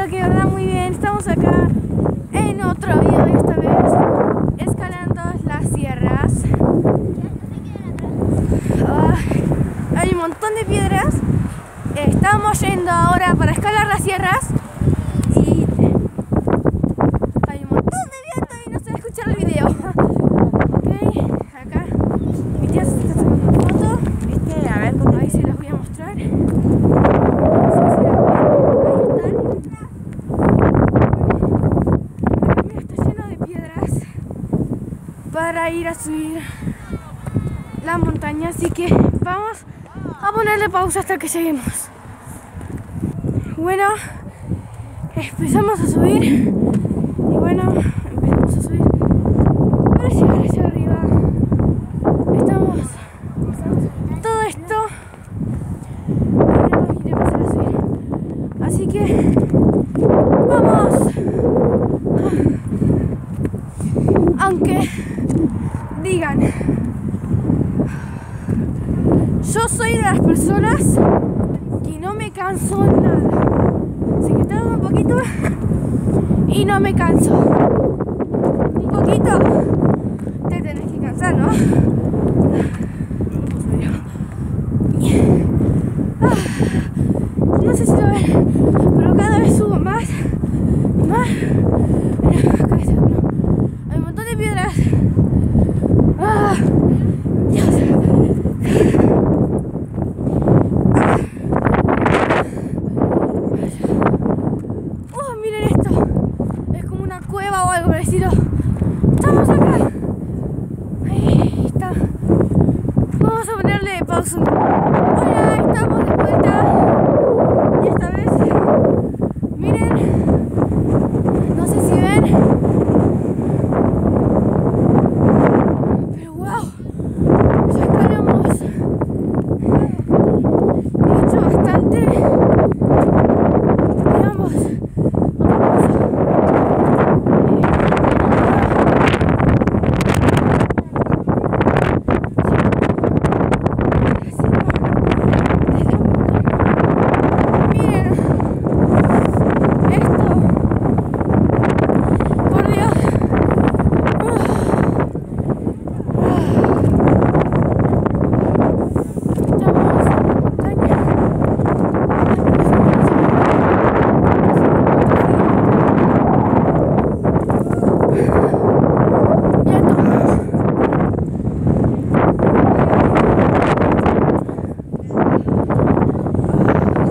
espero que verdad muy bien. Estamos acá en otro video esta vez escalando las sierras. Ah, hay un montón de piedras. Estamos yendo ahora para escalar las sierras y hay un montón de viento y no se va a escuchar el video. Ok, acá mi tía se está sacando una foto. ¿Viste? A ver, Ahí se las voy a mostrar. No sé si las ven. Ahí están. El camino está lleno de piedras para ir a subir la montaña, así que vamos a ponerle pausa hasta que lleguemos. Bueno, empezamos a subir y bueno, empezamos a subir para llegar allá arriba. Estamos todo esto tenemos que empezar a subir. Así que vamos. Aunque digan, yo soy de las personas que no me canso nada. Así que tardo un poquito y no me canso. Un poquito te tenés que cansar, ¿no? Ah, no sé si lo ven, pero cada vez subo más y más. Gila.